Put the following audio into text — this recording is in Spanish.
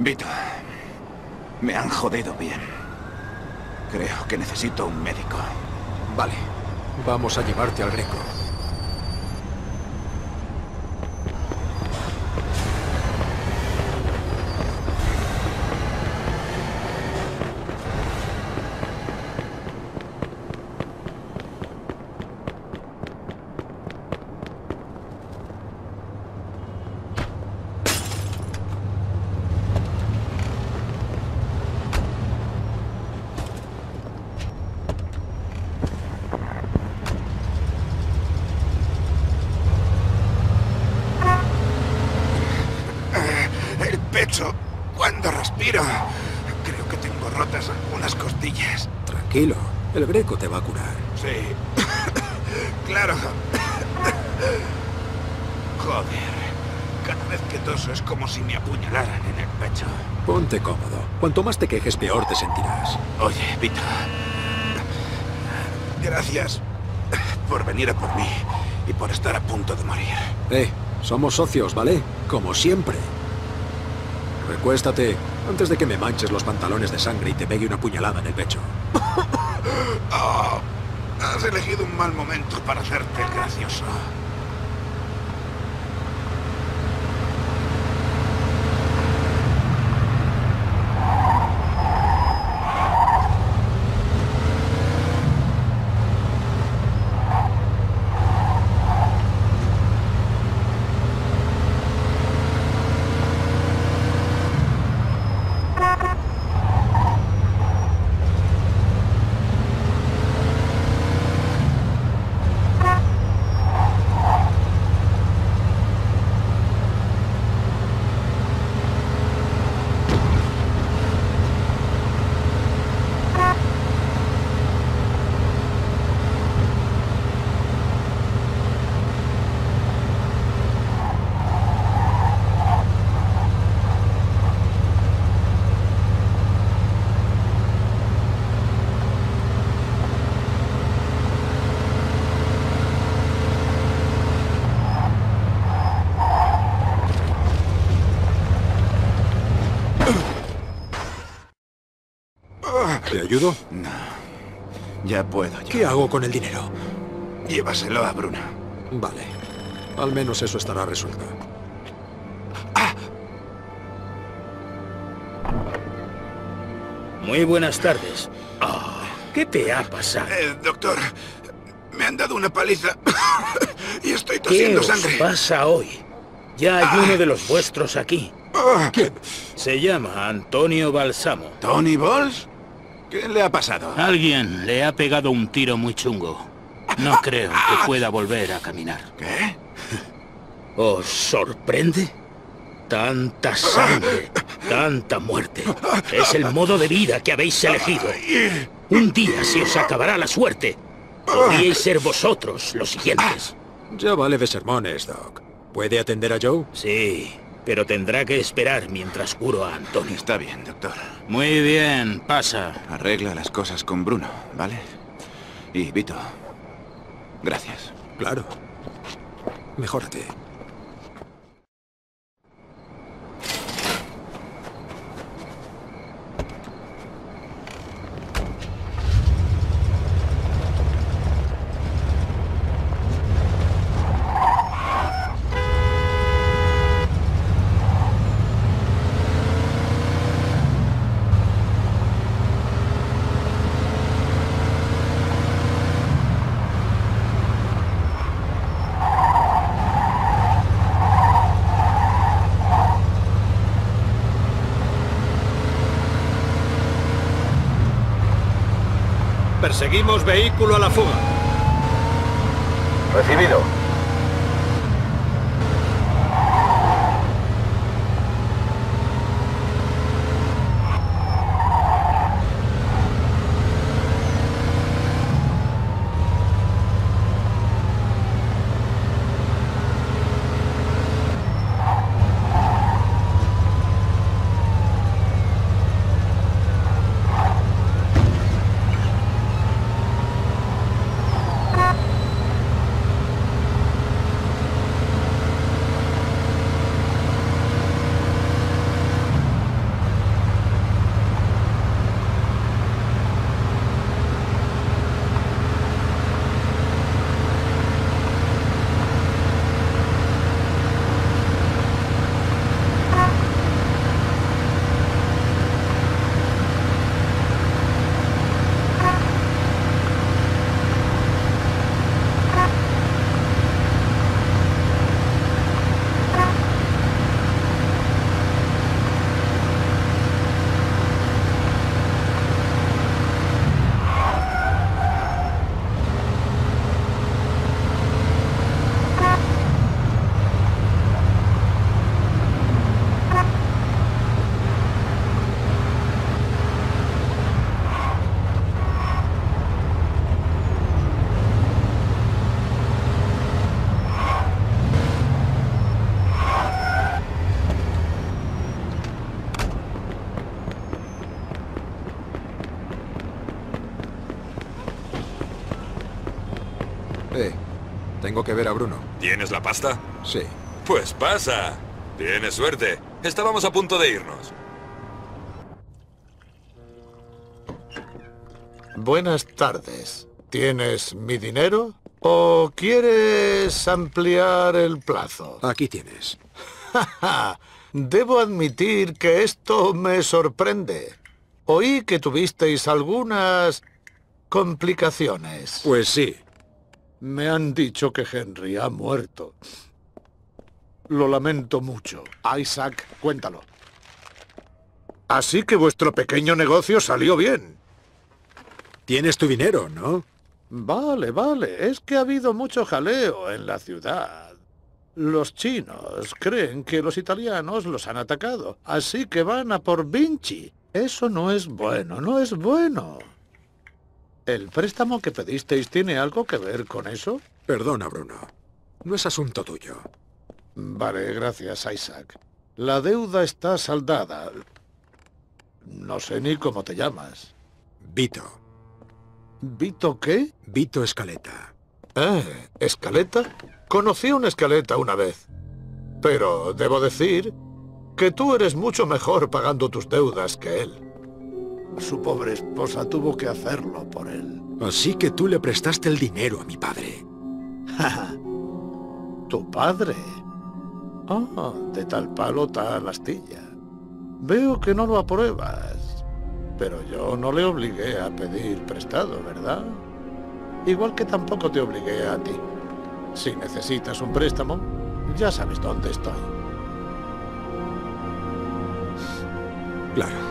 Vito, me han jodido bien. Creo que necesito un médico. Vale, vamos a llevarte al Greco. El pecho, cuando respiro. Creo que tengo rotas algunas costillas. Tranquilo, el Greco te va a curar. Sí. claro. Joder. Cada vez que toso es como si me apuñalaran en el pecho. Ponte cómodo. Cuanto más te quejes, peor te sentirás. Oye, Vito. Gracias por venir a por mí y por estar a punto de morir. Eh, somos socios, ¿vale? Como siempre. Recuéstate antes de que me manches los pantalones de sangre y te pegue una puñalada en el pecho. Oh, has elegido un mal momento para hacerte el gracioso. ¿Te ayudo? No. Ya puedo yo. ¿Qué hago con el dinero? Llévaselo a Bruno. Vale. Al menos eso estará resuelto. Muy buenas tardes. Ah, ¿Qué te ha pasado? Eh, doctor, me han dado una paliza y estoy ¿Qué tosiendo os sangre. pasa hoy? Ya hay uno de los vuestros aquí. Ah, Se llama Antonio Balsamo. ¿Tony Balls? ¿Qué le ha pasado? Alguien le ha pegado un tiro muy chungo. No creo que pueda volver a caminar. ¿Qué? ¿Os sorprende? Tanta sangre, tanta muerte. Es el modo de vida que habéis elegido. Un día se os acabará la suerte. Podríais ser vosotros los siguientes. Ya vale de sermones, Doc. ¿Puede atender a Joe? Sí, pero tendrá que esperar mientras curo a Antonio. Está bien, doctor. Muy bien, pasa. Arregla las cosas con Bruno, ¿vale? Y Vito, gracias. Claro. Mejórate. Perseguimos vehículo a la fuga. Recibido. Tengo que ver a Bruno. ¿Tienes la pasta? Sí. Pues pasa. Tienes suerte. Estábamos a punto de irnos. Buenas tardes. ¿Tienes mi dinero? ¿O quieres ampliar el plazo? Aquí tienes. Debo admitir que esto me sorprende. Oí que tuvisteis algunas complicaciones. Pues sí. Me han dicho que Henry ha muerto. Lo lamento mucho. Isaac, cuéntalo. Así que vuestro pequeño negocio salió bien. Tienes tu dinero, ¿no? Vale, vale. Es que ha habido mucho jaleo en la ciudad. Los chinos creen que los italianos los han atacado, así que van a por Vinci. Eso no es bueno, no es bueno. ¿El préstamo que pedisteis tiene algo que ver con eso? Perdona, Bruno. No es asunto tuyo. Vale, gracias, Isaac. La deuda está saldada. No sé ni cómo te llamas. Vito. ¿Vito qué? Vito Escaleta. Eh, ¿escaleta? Conocí una escaleta una vez. Pero debo decir que tú eres mucho mejor pagando tus deudas que él. Su pobre esposa tuvo que hacerlo por él. Así que tú le prestaste el dinero a mi padre. ¿Tu padre? Ah, de tal palo tal astilla. Veo que no lo apruebas. Pero yo no le obligué a pedir prestado, ¿verdad? Igual que tampoco te obligué a ti. Si necesitas un préstamo, ya sabes dónde estoy. Claro.